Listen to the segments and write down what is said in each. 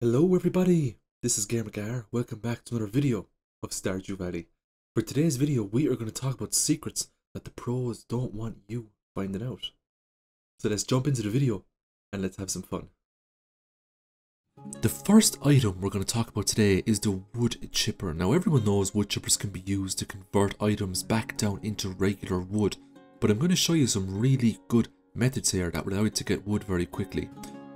Hello everybody, this is GamerGar. Welcome back to another video of Stardew Valley. For today's video, we are going to talk about secrets that the pros don't want you finding out. So let's jump into the video and let's have some fun. The first item we're going to talk about today is the wood chipper. Now everyone knows wood chippers can be used to convert items back down into regular wood, but I'm going to show you some really good methods here that will allow you to get wood very quickly.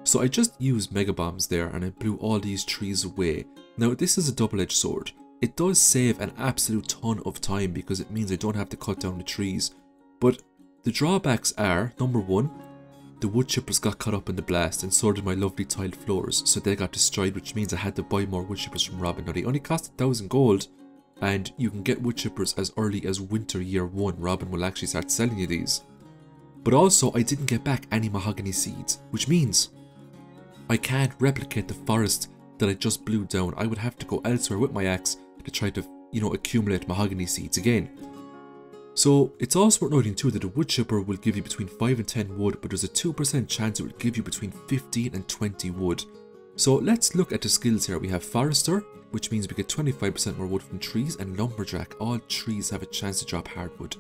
So I just used mega bombs there and I blew all these trees away. Now this is a double-edged sword. It does save an absolute ton of time because it means I don't have to cut down the trees. But the drawbacks are, number one, the wood chippers got caught up in the blast and so did my lovely tiled floors, so they got destroyed which means I had to buy more wood chippers from Robin. Now they only cost a thousand gold and you can get wood chippers as early as winter year one. Robin will actually start selling you these. But also I didn't get back any mahogany seeds, which means I can't replicate the forest that I just blew down. I would have to go elsewhere with my axe to try to, you know, accumulate mahogany seeds again. So it's also worth noting too that a wood chipper will give you between 5 and 10 wood, but there's a 2% chance it will give you between 15 and 20 wood. So let's look at the skills here. We have Forester, which means we get 25% more wood from trees, and Lumberjack. All trees have a chance to drop hardwood.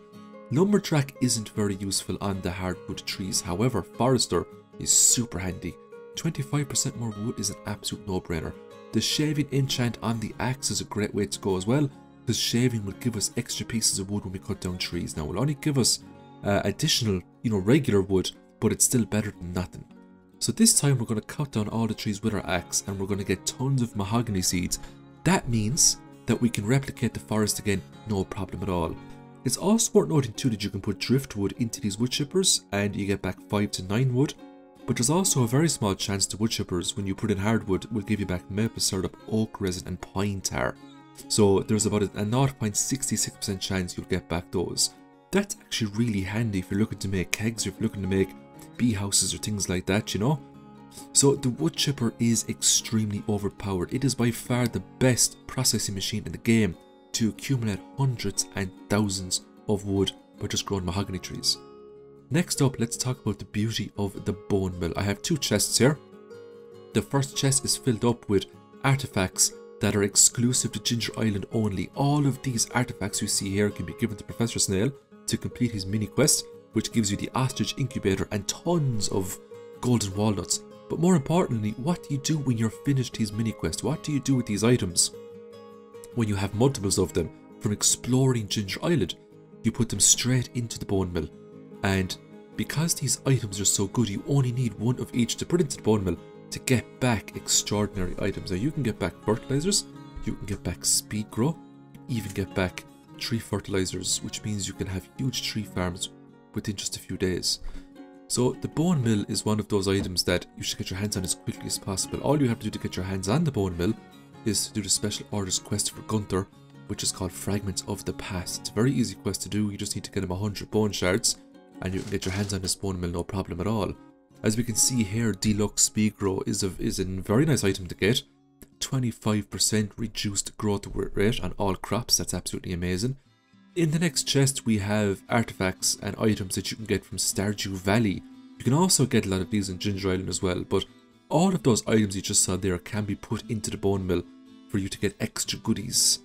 Lumberjack isn't very useful on the hardwood trees, however, Forester is super handy. 25% more wood is an absolute no-brainer. The shaving enchant on the axe is a great way to go as well, because shaving will give us extra pieces of wood when we cut down trees. Now, it will only give us uh, additional, you know, regular wood, but it's still better than nothing. So this time we're going to cut down all the trees with our axe, and we're going to get tons of mahogany seeds. That means that we can replicate the forest again, no problem at all. It's also worth noting too that you can put driftwood into these wood chippers, and you get back 5 to 9 wood, but there's also a very small chance the wood chippers, when you put in hardwood, will give you back maple syrup, oak resin and pine tar. So there's about a 0.66% chance you'll get back those. That's actually really handy if you're looking to make kegs or if you're looking to make bee houses or things like that, you know? So the wood chipper is extremely overpowered. It is by far the best processing machine in the game to accumulate hundreds and thousands of wood by just growing mahogany trees. Next up, let's talk about the beauty of the bone mill. I have two chests here. The first chest is filled up with artifacts that are exclusive to Ginger Island only. All of these artifacts you see here can be given to Professor Snail to complete his mini quest, which gives you the ostrich incubator and tons of golden walnuts. But more importantly, what do you do when you're finished these mini quests? What do you do with these items? When you have multiples of them from exploring Ginger Island, you put them straight into the bone mill and because these items are so good, you only need one of each to put into the bone mill to get back extraordinary items. Now you can get back fertilizers, you can get back speed grow, even get back tree fertilizers, which means you can have huge tree farms within just a few days. So the bone mill is one of those items that you should get your hands on as quickly as possible. All you have to do to get your hands on the bone mill is to do the special orders quest for Gunther, which is called Fragments of the Past. It's a very easy quest to do, you just need to get him 100 bone shards and you can get your hands on this bone mill no problem at all. As we can see here, Deluxe Speed Grow is a, is a very nice item to get. 25% reduced growth rate on all crops, that's absolutely amazing. In the next chest we have artifacts and items that you can get from Stardew Valley. You can also get a lot of these in Ginger Island as well, but all of those items you just saw there can be put into the bone mill for you to get extra goodies.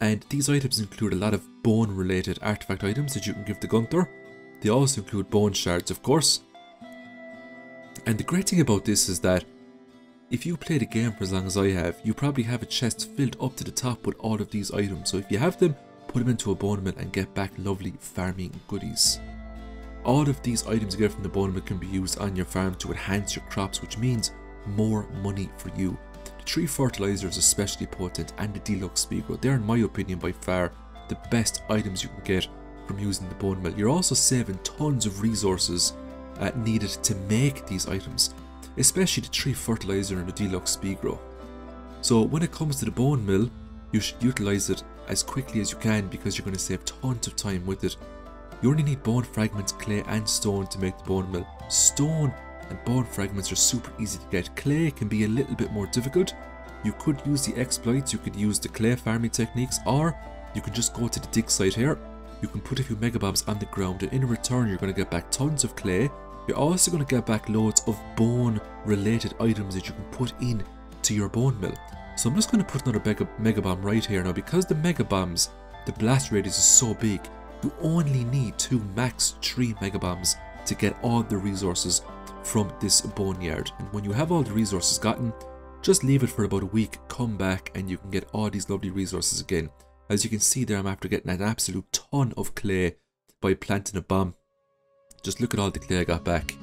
And these items include a lot of bone related artifact items that you can give to Gunther, they also include bone shards, of course. And the great thing about this is that if you play the game for as long as I have, you probably have a chest filled up to the top with all of these items. So if you have them, put them into a bone mill and get back lovely farming goodies. All of these items you get from the bone mill can be used on your farm to enhance your crops, which means more money for you. The tree fertilizer is especially potent and the deluxe grow. They're in my opinion by far the best items you can get from using the bone mill. You're also saving tons of resources uh, needed to make these items, especially the tree fertilizer and the deluxe speed grow. So when it comes to the bone mill, you should utilize it as quickly as you can because you're going to save tons of time with it. You only need bone fragments, clay and stone to make the bone mill. Stone and bone fragments are super easy to get. Clay can be a little bit more difficult. You could use the exploits, you could use the clay farming techniques, or you could just go to the dig site here you can put a few mega bombs on the ground and in return you're going to get back tons of clay. You're also going to get back loads of bone related items that you can put in to your bone mill. So I'm just going to put another mega, mega bomb right here. Now because the mega bombs, the blast radius is so big, you only need two max three mega bombs to get all the resources from this boneyard. And when you have all the resources gotten, just leave it for about a week, come back and you can get all these lovely resources again. As you can see there, I'm after getting an absolute ton of clay by planting a bomb. Just look at all the clay I got back.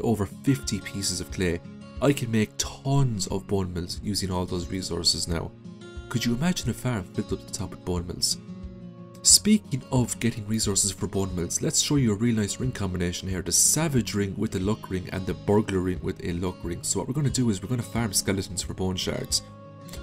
Over 50 pieces of clay. I can make tons of bone mills using all those resources now. Could you imagine a farm filled up the top with bone mills? Speaking of getting resources for bone mills, let's show you a real nice ring combination here. The savage ring with the luck ring and the burglar ring with a luck ring. So what we're going to do is we're going to farm skeletons for bone shards.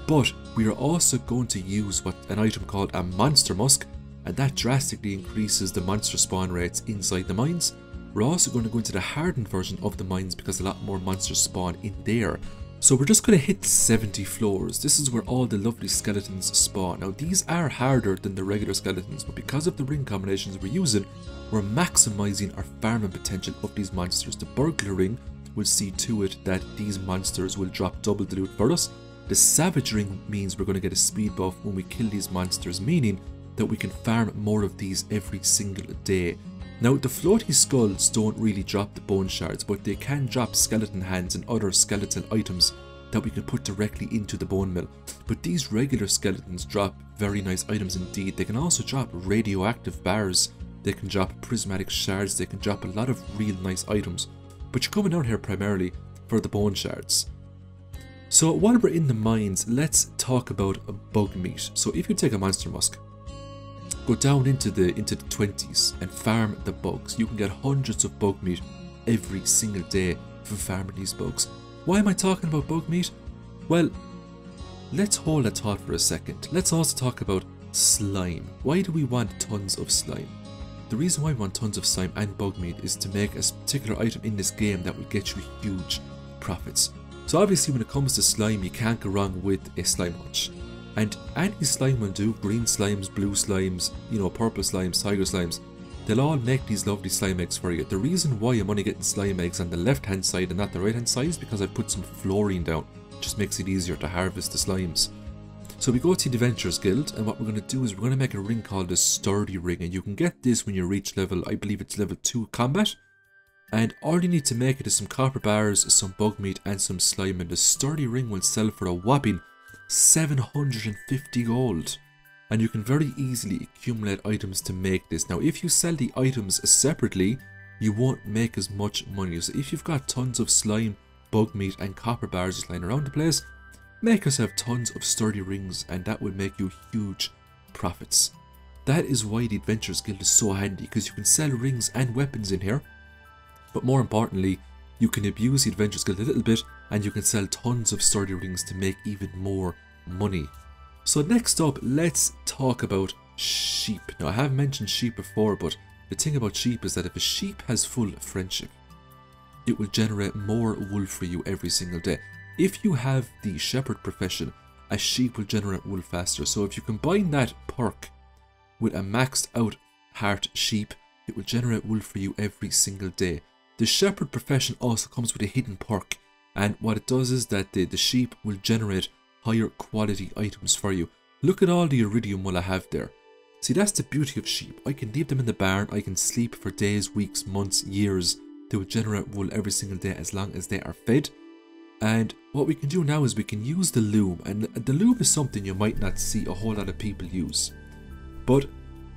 But we are also going to use what an item called a monster musk and that drastically increases the monster spawn rates inside the mines. We're also going to go into the hardened version of the mines because a lot more monsters spawn in there. So we're just going to hit 70 floors. This is where all the lovely skeletons spawn. Now these are harder than the regular skeletons, but because of the ring combinations we're using, we're maximizing our farming potential of these monsters. The burglar ring will see to it that these monsters will drop double the loot for us. The savage ring means we're going to get a speed buff when we kill these monsters, meaning that we can farm more of these every single day. Now, the floaty skulls don't really drop the bone shards, but they can drop skeleton hands and other skeletal items that we can put directly into the bone mill. But these regular skeletons drop very nice items indeed. They can also drop radioactive bars, they can drop prismatic shards, they can drop a lot of real nice items. But you're coming down here primarily for the bone shards. So while we're in the mines, let's talk about a bug meat. So if you take a monster musk, Go down into the into the 20s and farm the bugs. You can get hundreds of bug meat every single day from farming these bugs. Why am I talking about bug meat? Well, let's hold a thought for a second. Let's also talk about slime. Why do we want tons of slime? The reason why we want tons of slime and bug meat is to make a particular item in this game that will get you huge profits. So obviously when it comes to slime, you can't go wrong with a slime hutch. And any slime will do, green slimes, blue slimes, you know, purple slimes, tiger slimes, they'll all make these lovely slime eggs for you. The reason why I'm only getting slime eggs on the left hand side and not the right hand side is because I put some fluorine down. It just makes it easier to harvest the slimes. So we go to the Adventurers Guild and what we're going to do is we're going to make a ring called the Sturdy Ring and you can get this when you reach level, I believe it's level 2 combat. And all you need to make it is some copper bars, some bug meat and some slime and the Sturdy Ring will sell for a whopping 750 gold. And you can very easily accumulate items to make this. Now if you sell the items separately, you won't make as much money. So if you've got tons of slime, bug meat and copper bars just lying around the place, make yourself tons of sturdy rings and that will make you huge profits. That is why the Adventurers Guild is so handy because you can sell rings and weapons in here. But more importantly, you can abuse the Adventure Guild a little bit and you can sell tons of sturdy rings to make even more money. So next up, let's talk about sheep. Now I have mentioned sheep before, but the thing about sheep is that if a sheep has full friendship, it will generate more wool for you every single day. If you have the shepherd profession, a sheep will generate wool faster. So if you combine that perk with a maxed out heart sheep, it will generate wool for you every single day. The shepherd profession also comes with a hidden perk and what it does is that the, the sheep will generate higher quality items for you. Look at all the iridium wool I have there. See that's the beauty of sheep. I can leave them in the barn, I can sleep for days, weeks, months, years. They will generate wool every single day as long as they are fed. And what we can do now is we can use the loom and the loom is something you might not see a whole lot of people use. But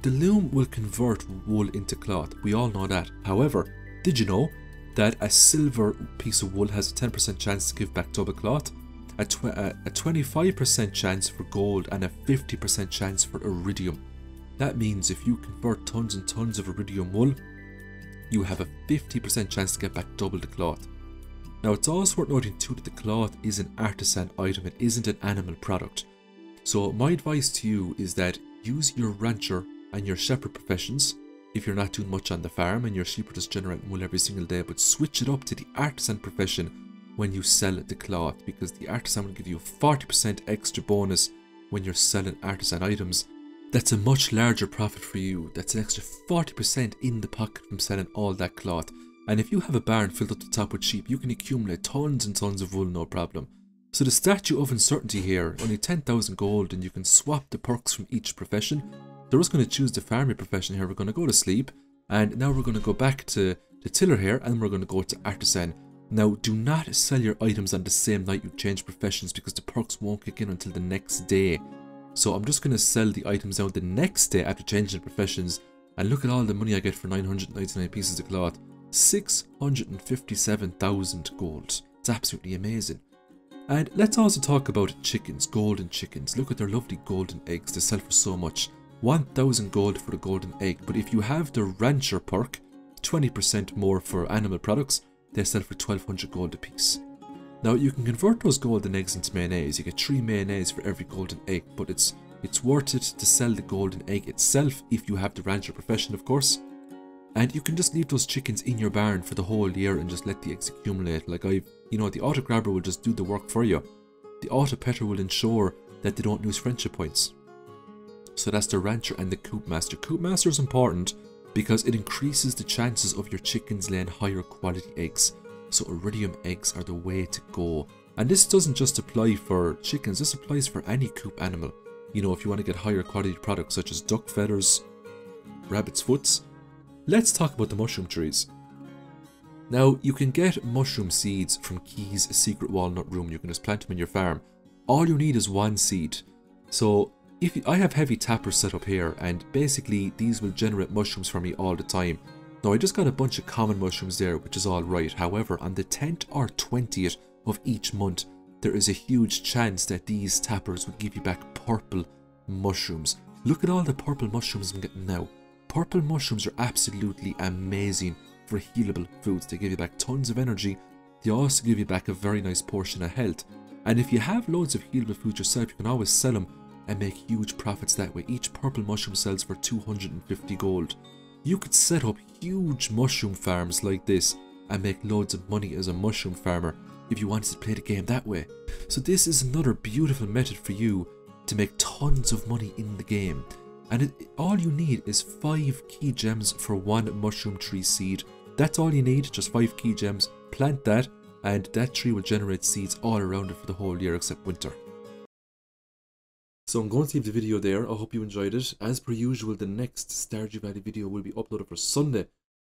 the loom will convert wool into cloth, we all know that. However, did you know that a silver piece of wool has a 10% chance to give back double cloth, a 25% uh, chance for gold, and a 50% chance for iridium? That means if you convert tons and tons of iridium wool, you have a 50% chance to get back double the cloth. Now it's also worth noting too that the cloth is an artisan item, it isn't an animal product. So my advice to you is that use your rancher and your shepherd professions if you're not doing much on the farm and your sheep are just generating wool every single day, but switch it up to the artisan profession when you sell the cloth because the artisan will give you 40% extra bonus when you're selling artisan items. That's a much larger profit for you. That's an extra 40% in the pocket from selling all that cloth. And if you have a barn filled up to the top with sheep, you can accumulate tons and tons of wool, no problem. So the Statue of Uncertainty here, only 10,000 gold and you can swap the perks from each profession. We're just going to choose the farming profession here. We're going to go to sleep and now we're going to go back to the tiller here and we're going to go to artisan. Now do not sell your items on the same night you change professions because the perks won't kick in until the next day. So I'm just going to sell the items out the next day after changing professions and look at all the money I get for 999 pieces of cloth. 657,000 gold. It's absolutely amazing. And let's also talk about chickens, golden chickens. Look at their lovely golden eggs. They sell for so much. 1000 gold for the golden egg. But if you have the rancher perk, 20% more for animal products, they sell for 1200 gold apiece. Now you can convert those golden eggs into mayonnaise. You get 3 mayonnaise for every golden egg, but it's it's worth it to sell the golden egg itself if you have the rancher profession of course. And you can just leave those chickens in your barn for the whole year and just let the eggs accumulate. Like I've, you know, the auto grabber will just do the work for you. The auto petter will ensure that they don't lose friendship points. So that's the rancher and the coop master. Coop master is important because it increases the chances of your chickens laying higher quality eggs. So iridium eggs are the way to go. And this doesn't just apply for chickens, this applies for any coop animal. You know, if you want to get higher quality products such as duck feathers, rabbit's foots, Let's talk about the mushroom trees. Now, you can get mushroom seeds from Qi's secret walnut room. You can just plant them in your farm. All you need is one seed. So, if you, I have heavy tappers set up here, and basically these will generate mushrooms for me all the time. Now, I just got a bunch of common mushrooms there, which is alright. However, on the 10th or 20th of each month, there is a huge chance that these tappers will give you back purple mushrooms. Look at all the purple mushrooms I'm getting now. Purple mushrooms are absolutely amazing for healable foods. They give you back tons of energy. They also give you back a very nice portion of health. And if you have loads of healable foods yourself, you can always sell them and make huge profits that way. Each purple mushroom sells for 250 gold. You could set up huge mushroom farms like this and make loads of money as a mushroom farmer if you wanted to play the game that way. So this is another beautiful method for you to make tons of money in the game and it, all you need is 5 Qi gems for one mushroom tree seed. That's all you need, just 5 Qi gems, plant that, and that tree will generate seeds all around it for the whole year except winter. So I'm going to leave the video there, I hope you enjoyed it. As per usual, the next Stardew Valley video will be uploaded for Sunday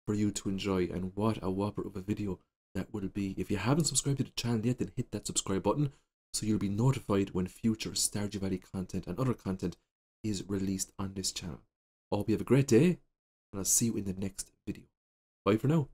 for you to enjoy, and what a whopper of a video that will be. If you haven't subscribed to the channel yet, then hit that subscribe button so you'll be notified when future Stardew Valley content and other content is released on this channel. I hope you have a great day, and I'll see you in the next video. Bye for now.